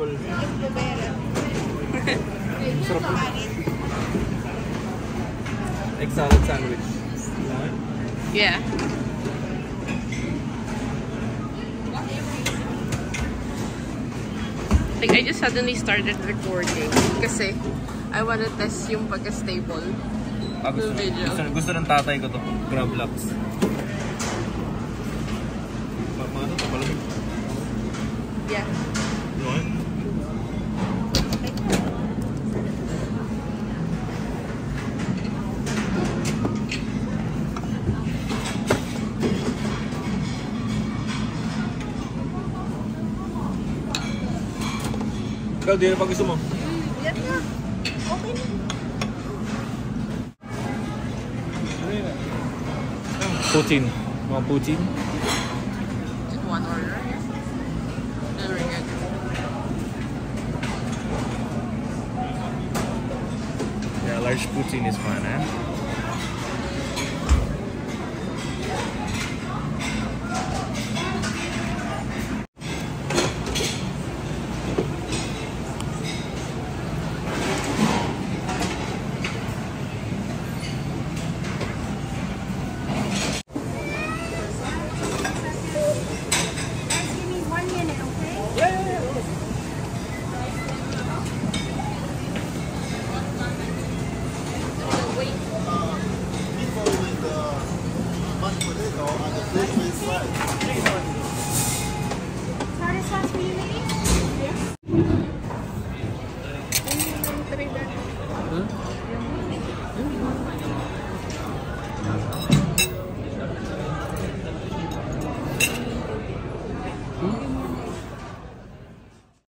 waffle. Sarap po. Egg salad sandwich. Yeah. Like, I just suddenly started recording kasi I wanna test yung pagka-stable. Ah, gusto, video. gusto, gusto ng tatay ko to. Crab locks. Ma mga ano, malamig. Yeah. Kalau dia pagi semua? Hmm, lihat. Oke. Putin, mau Putin? Yeah, large Putin is fine, eh? on the fisherman's side.